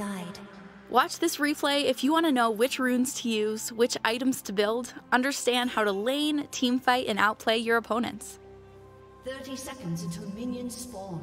died. Watch this replay if you want to know which runes to use, which items to build, understand how to lane, teamfight, and outplay your opponents. 30 seconds until minions spawn.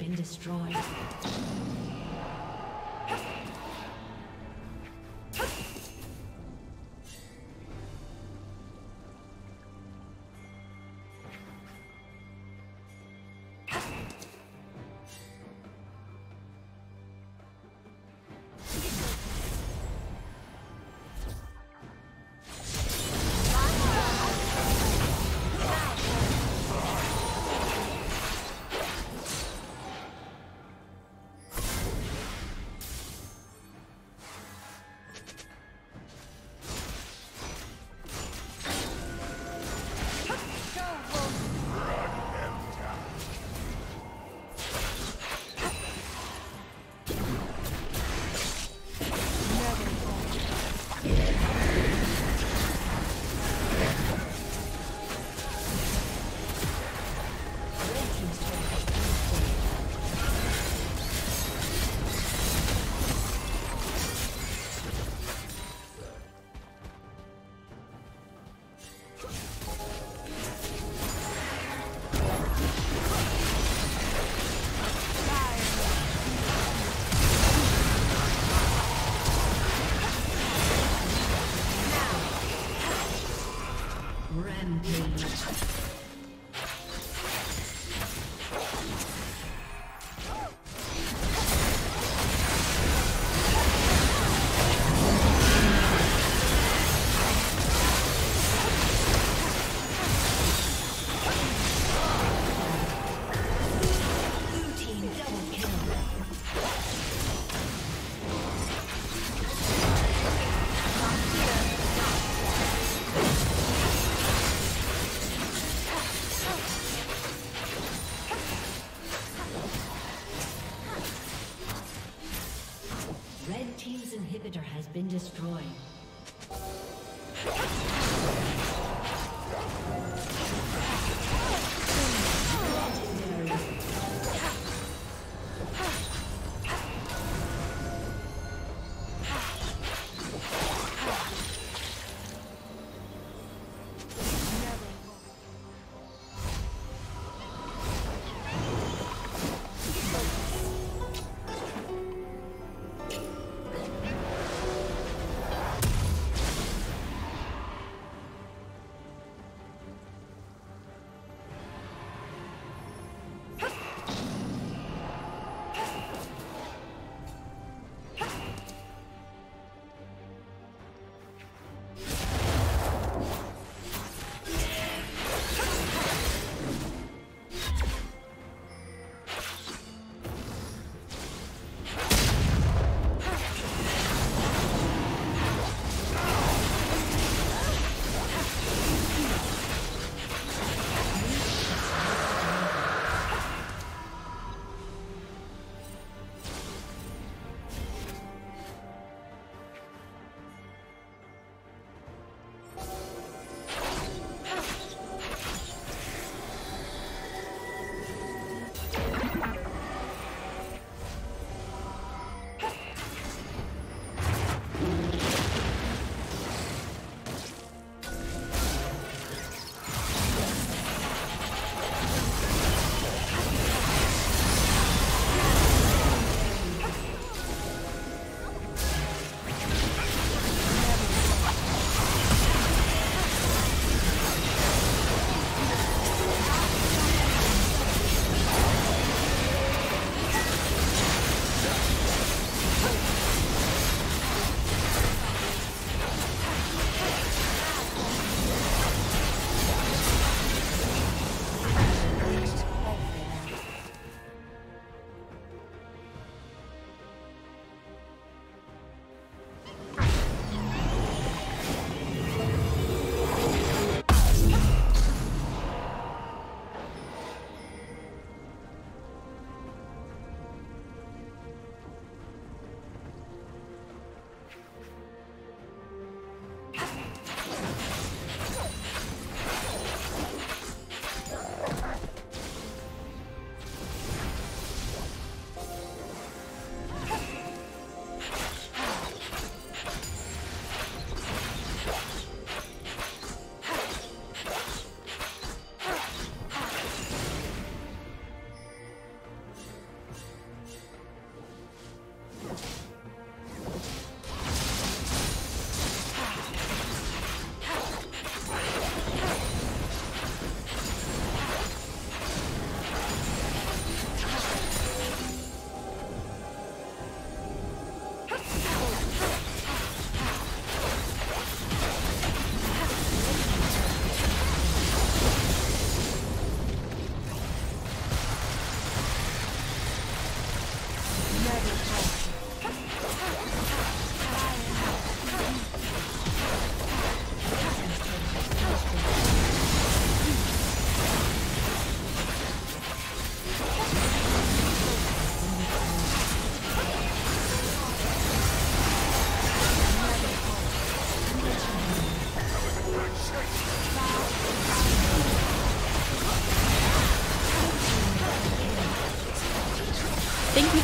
Been destroyed. Rampage. Been destroyed.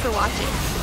For watching.